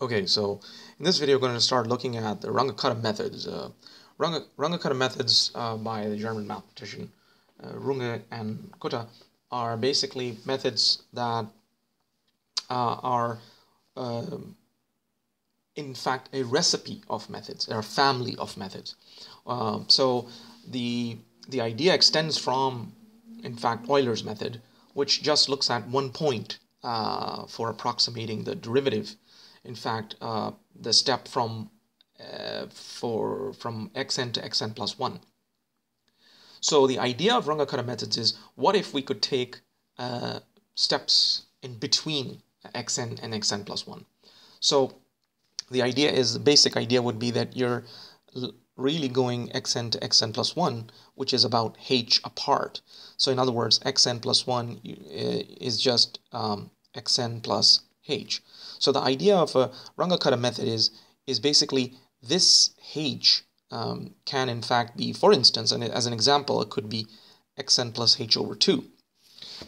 Okay, so in this video, we're going to start looking at the Runge-Kutta methods. Uh, Runge, Runge-Kutta methods uh, by the German mathematician uh, Runge and Kutta are basically methods that uh, are, um, in fact, a recipe of methods. They're a family of methods. Um, so the the idea extends from, in fact, Euler's method, which just looks at one point uh, for approximating the derivative in fact, uh, the step from uh, for from xn to xn plus 1. So the idea of Runge-Kutta methods is what if we could take uh, steps in between xn and xn plus 1. So the idea is, the basic idea would be that you're really going xn to xn plus 1, which is about h apart. So in other words, xn plus 1 is just um, xn plus h. So the idea of a Runge-Kutta method is, is basically this h um, can in fact be, for instance, and as an example, it could be xn plus h over 2.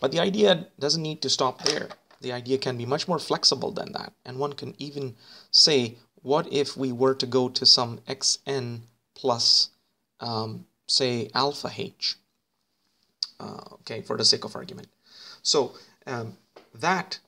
But the idea doesn't need to stop there. The idea can be much more flexible than that. And one can even say, what if we were to go to some xn plus, um, say, alpha h? Uh, okay, for the sake of argument. So um, that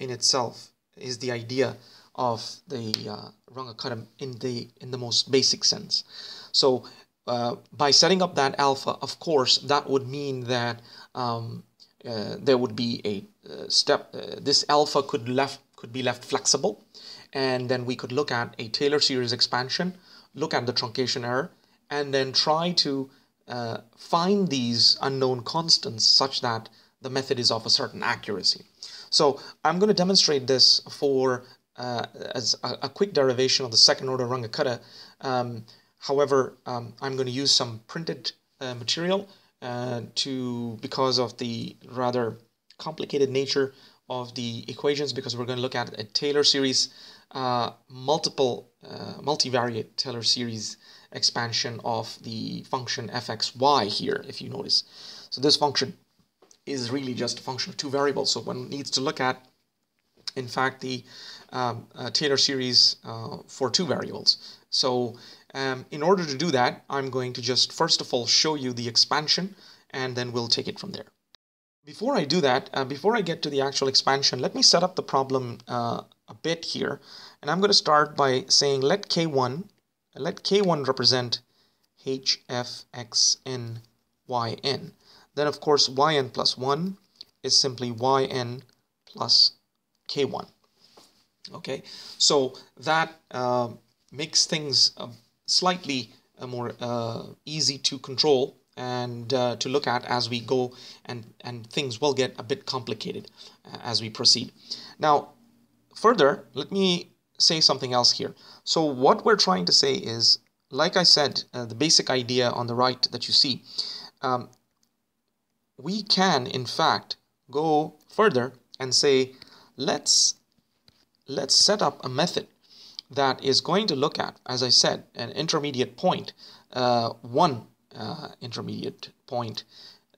in itself is the idea of the uh, Runge-Kutta in the in the most basic sense. So uh, by setting up that alpha, of course, that would mean that um, uh, there would be a uh, step. Uh, this alpha could left could be left flexible, and then we could look at a Taylor series expansion, look at the truncation error, and then try to uh, find these unknown constants such that the method is of a certain accuracy. So I'm going to demonstrate this for uh, as a, a, quick derivation of the second order Runge-Kutta. Um, however, um, I'm going to use some printed uh, material uh, to because of the rather complicated nature of the equations because we're going to look at a Taylor series uh, multiple uh, multivariate Taylor series expansion of the function fxy here if you notice. So this function is really just a function of two variables. So one needs to look at, in fact, the um, uh, Taylor series uh, for two variables. So um, in order to do that, I'm going to just first of all show you the expansion and then we'll take it from there. Before I do that, uh, before I get to the actual expansion, let me set up the problem uh, a bit here. And I'm going to start by saying let K1, let K1 represent HFXN yn. Then of course yn plus 1 is simply yn plus k1. Okay, so that uh, makes things uh, slightly uh, more uh, easy to control and uh, to look at as we go and, and things will get a bit complicated uh, as we proceed. Now, further, let me say something else here. So what we're trying to say is, like I said, the basic idea on the right that you see, um, we can in fact go further and say let's let's set up a method that is going to look at as I said an intermediate point uh, one uh, intermediate point.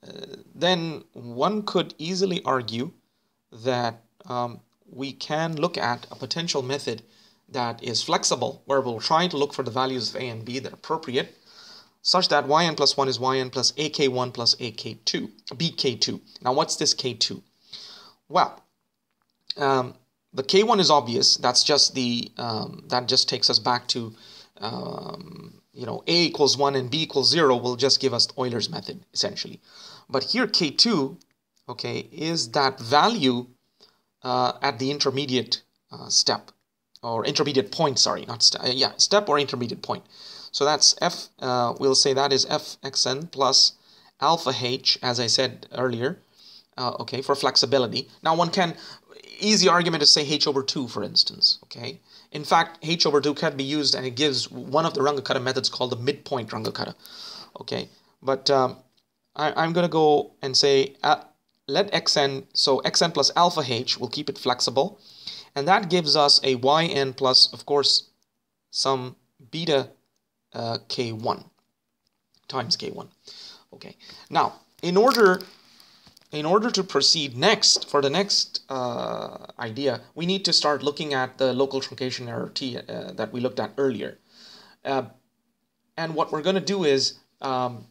Uh, then one could easily argue that um, we can look at a potential method that is flexible where we'll try to look for the values of a and b that are appropriate such that yn plus 1 is yn plus ak1 plus ak2, bk2. Now what's this k2? Well, um, the k1 is obvious. That's just the, um, that just takes us back to, um, you know, a equals 1 and b equals 0 will just give us Euler's method, essentially. But here k2, okay, is that value uh, at the intermediate uh, step, or intermediate point, sorry, not, st uh, yeah, step or intermediate point. So that's f, uh, we'll say that is fxn plus alpha h, as I said earlier, uh, okay, for flexibility. Now one can, easy argument is say h over 2, for instance, okay? In fact, h over 2 can be used and it gives one of the Runge-Kutta methods called the midpoint Runge-Kutta, okay? But um, I, am going to go and say, uh, let xn, so xn plus alpha h, we'll keep it flexible, and that gives us a yn plus, of course, some beta uh, k1 times k1. Okay, now in order in order to proceed next, for the next uh, idea, we need to start looking at the local truncation error t uh, that we looked at earlier. Uh, and what we're going to do is um,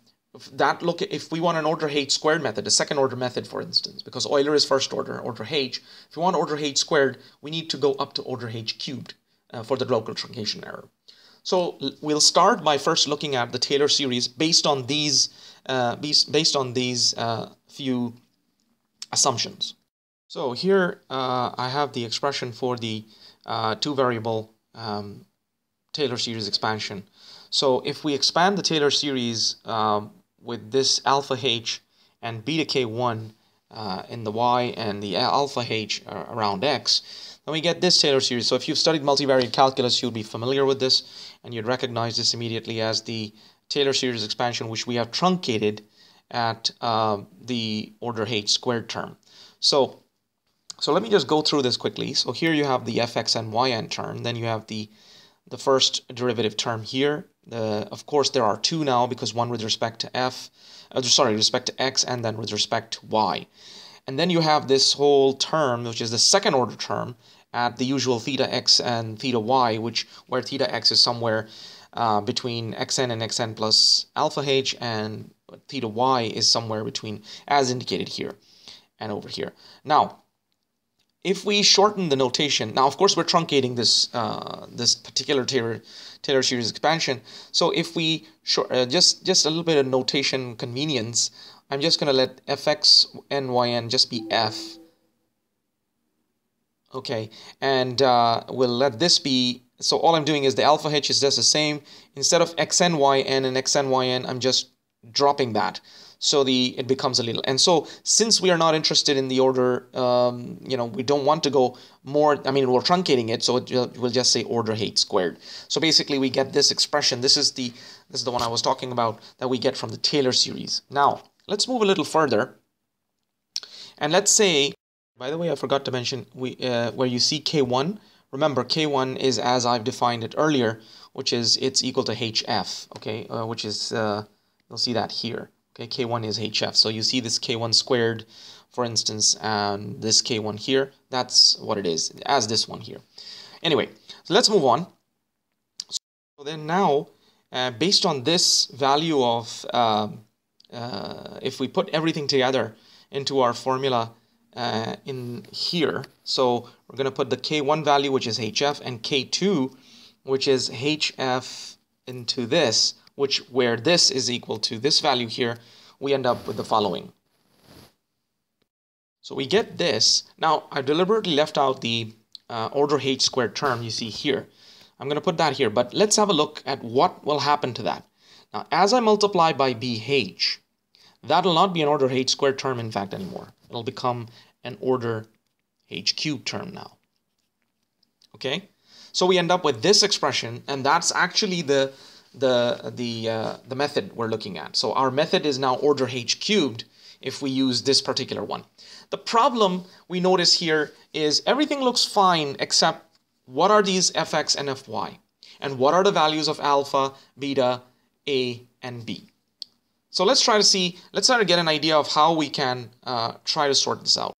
that look if we want an order h squared method, a second order method, for instance, because Euler is first order, order h. If you want order h squared, we need to go up to order h cubed uh, for the local truncation error. So we'll start by first looking at the Taylor series based on these uh, based on these uh, few assumptions. So here uh, I have the expression for the uh, two variable um, Taylor series expansion. So if we expand the Taylor series um, with this alpha h and beta k1 uh, in the y and the alpha h uh, around x, then we get this Taylor series. So if you've studied multivariate calculus, you'll be familiar with this, and you'd recognize this immediately as the Taylor series expansion, which we have truncated at uh, the order h squared term. So, so let me just go through this quickly. So here you have the fx and yn term, then you have the the first derivative term here. The, of course, there are two now because one with respect to f, uh, sorry, with respect to x, and then with respect to y. And then you have this whole term, which is the second order term, at the usual theta x and theta y, which where theta x is somewhere uh, between xn and xn plus alpha h, and theta y is somewhere between, as indicated here and over here. Now, if we shorten the notation, now of course we're truncating this uh, this particular Taylor, Taylor series expansion. So if we short, uh, just just a little bit of notation convenience, I'm just going to let fx and yn just be f. Okay, and uh, we'll let this be, so all I'm doing is the alpha h is just the same. Instead of xn, yn and xn, yn, I'm just dropping that. So the it becomes a little and so since we are not interested in the order um, you know we don't want to go more I mean we're truncating it so it, we'll just say order h squared. So basically we get this expression. This is the this is the one I was talking about that we get from the Taylor series. Now let's move a little further. And let's say by the way I forgot to mention we uh, where you see k1 remember k1 is as I've defined it earlier which is it's equal to hf okay uh, which is uh, you'll see that here Okay, K1 is HF. So you see this K1 squared, for instance, and this K1 here. That's what it is, as this one here. Anyway, so let's move on. So then now, uh, based on this value of, uh, uh, if we put everything together into our formula uh, in here, so we're going to put the K1 value, which is HF, and K2, which is HF into this, which where this is equal to this value here, we end up with the following. So we get this. Now, I deliberately left out the uh, order h squared term you see here. I'm going to put that here, but let's have a look at what will happen to that. Now, as I multiply by bh, that will not be an order h squared term, in fact, anymore. It'll become an order h cubed term now. Okay? So we end up with this expression, and that's actually the the the uh, the method we're looking at. So our method is now order h cubed if we use this particular one. The problem we notice here is everything looks fine except what are these fx and fy? And what are the values of alpha, beta, a, and b? So let's try to see, let's try to get an idea of how we can uh, try to sort this out.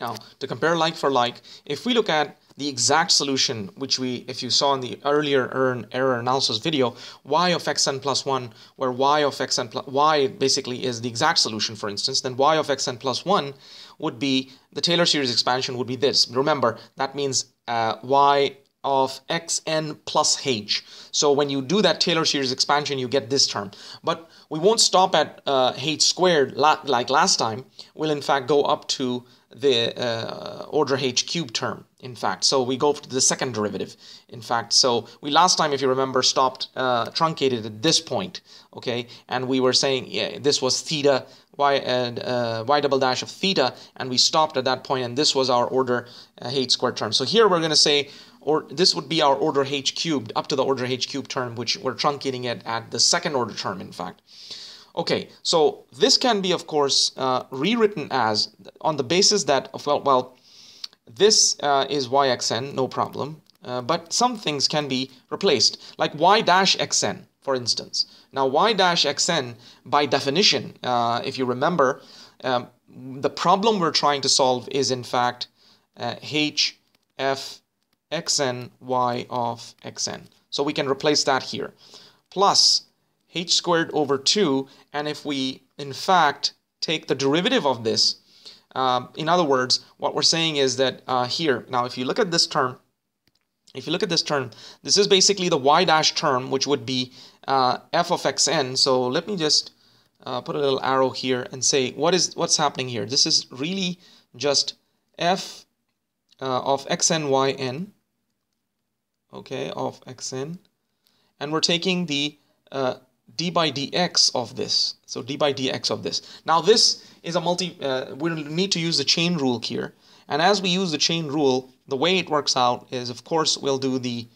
Now, to compare like for like, if we look at the exact solution, which we, if you saw in the earlier error analysis video, y of xn plus 1, where y of xn plus, y basically is the exact solution, for instance, then y of xn plus 1 would be, the Taylor series expansion would be this. Remember, that means uh, y of xn plus h. So when you do that Taylor series expansion, you get this term. But we won't stop at uh, h squared like last time. We'll in fact go up to the uh, order h cubed term, in fact. So we go to the second derivative, in fact. So we last time, if you remember, stopped uh, truncated at this point, okay? And we were saying yeah, this was theta y uh, y double dash of theta, and we stopped at that point, and this was our order uh, h squared term. So here we're going to say, or this would be our order h cubed, up to the order h cubed term, which we're truncating it at the second order term, in fact. Okay, so this can be, of course, uh, rewritten as on the basis that, well, well this uh, is yxn, no problem, uh, but some things can be replaced, like y dash xn, for instance. Now, y dash xn, by definition, uh, if you remember, um, the problem we're trying to solve is in fact uh, h f xn y of xn. So we can replace that here. Plus h squared over 2 and if we in fact take the derivative of this um, in other words what we're saying is that uh, here now if you look at this term if you look at this term this is basically the y dash term which would be uh, f of xn so let me just uh, put a little arrow here and say what is what's happening here? This is really just f uh, of xn yn okay of xn and we're taking the uh, d by dx of this. So d by dx of this. Now this is a multi uh, we'll need to use the chain rule here. And as we use the chain rule the way it works out is of course we'll do the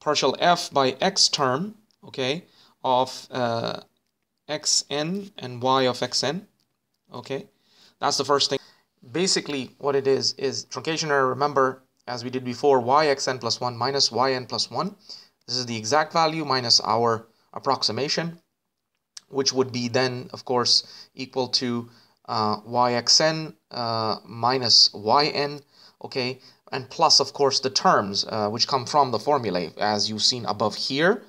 partial f by x term okay of uh, xn and y of xn okay? That's the first thing. Basically what it is is truncation error. Remember as we did before, yxn plus 1 minus yn plus 1. This is the exact value minus our approximation, which would be then, of course, equal to uh, yxn uh, minus yn, okay, and plus, of course, the terms uh, which come from the formulae, as you've seen above here,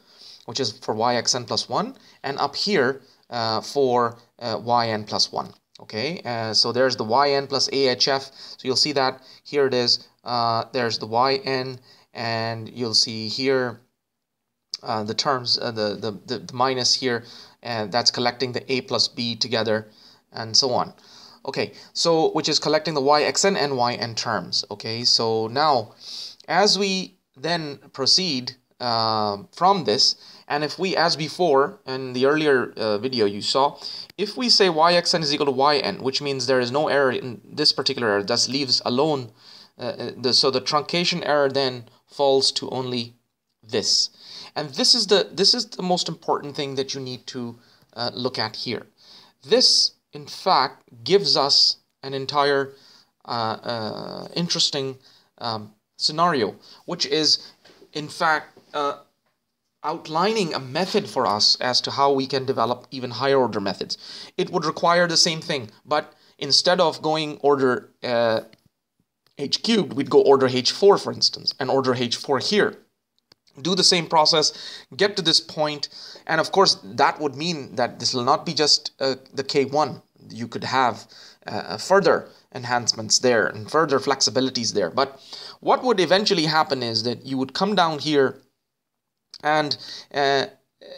which is for yxn plus 1, and up here uh, for uh, yn plus 1 okay? Uh, so there's the yn plus ahf. So you'll see that here it is uh, there's the yn and you'll see here uh, the terms uh, the, the, the, the minus here and that's collecting the a plus b together and so on. Okay so which is collecting the yxn and yn terms okay? So now as we then proceed uh, from this and if we, as before, in the earlier uh, video you saw, if we say yxn is equal to yn, which means there is no error in this particular error, thus leaves alone, uh, uh, the, so the truncation error then falls to only this. And this is the, this is the most important thing that you need to uh, look at here. This, in fact, gives us an entire uh, uh, interesting um, scenario, which is, in fact, outlining a method for us as to how we can develop even higher order methods. It would require the same thing, but instead of going order uh, h cubed, we'd go order h4, for instance, and order h4 here. Do the same process, get to this point, and of course, that would mean that this will not be just uh, the k1. You could have uh, further enhancements there and further flexibilities there. But what would eventually happen is that you would come down here and uh,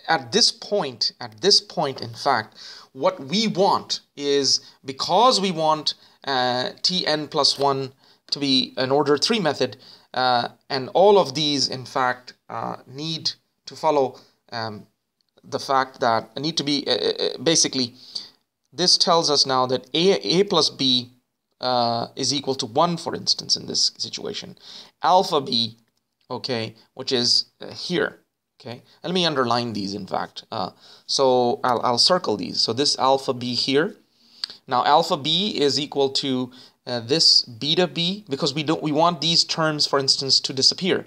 at this point, at this point, in fact, what we want is because we want uh, tn plus 1 to be an order 3 method, uh, and all of these, in fact, uh, need to follow um, the fact that need to be uh, uh, basically this tells us now that a, a plus b uh, is equal to 1 for instance in this situation. Alpha b okay which is uh, here okay? Let me underline these in fact. Uh, so I'll, I'll circle these. So this alpha b here. Now alpha b is equal to uh, this beta b because we don't we want these terms for instance to disappear.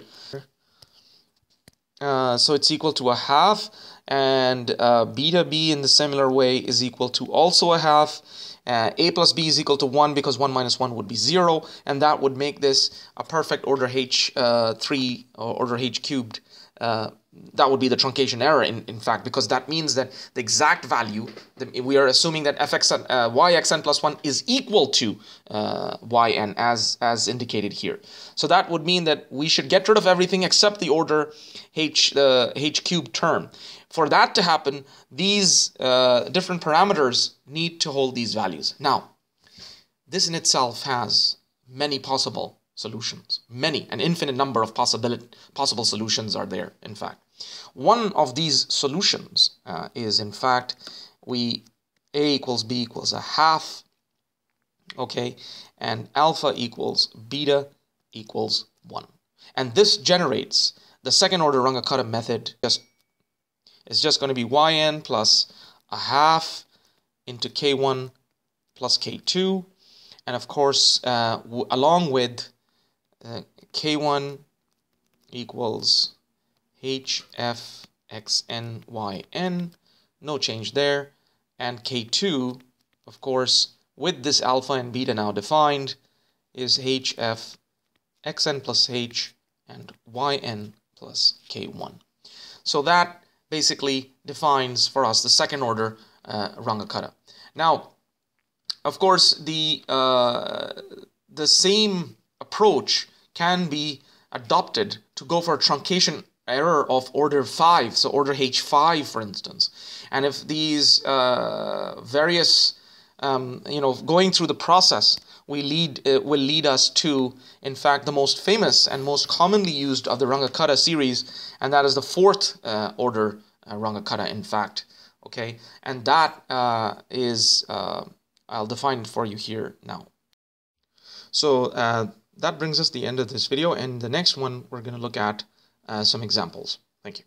Uh, so it's equal to a half and uh, beta b in the similar way is equal to also a half. Uh, a plus b is equal to 1 because 1 minus 1 would be 0 and that would make this a perfect order h3 uh, or order h cubed uh, that would be the truncation error in, in fact because that means that the exact value the, we are assuming that fx uh, yxn plus 1 is equal to uh, yn as as indicated here. So that would mean that we should get rid of everything except the order h the h cubed term. For that to happen these uh, different parameters need to hold these values. Now this in itself has many possible solutions. Many, an infinite number of possible, possible solutions are there, in fact. One of these solutions uh, is, in fact, we a equals b equals a half, okay, and alpha equals beta equals 1. And this generates the second order Runge-Kutta method. Just, it's just going to be yn plus a half into k1 plus k2 and of course uh, along with uh, k1 equals hfxnyn, no change there, and k2, of course, with this alpha and beta now defined is hf xn plus h and yn plus k1. So that basically defines for us the second order uh, Runge-Kutta. Now, of course, the uh, the same approach can be adopted to go for a truncation error of order 5, so order H5 for instance. And if these uh, various, um, you know, going through the process we lead, uh, will lead us to, in fact, the most famous and most commonly used of the Runge-Kutta series, and that is the fourth uh, order uh, Runge-Kutta, in fact. Okay, and that uh, is, I'll define it for you here now. So that brings us the end of this video, and the next one we're going to look at uh, some examples. Thank you.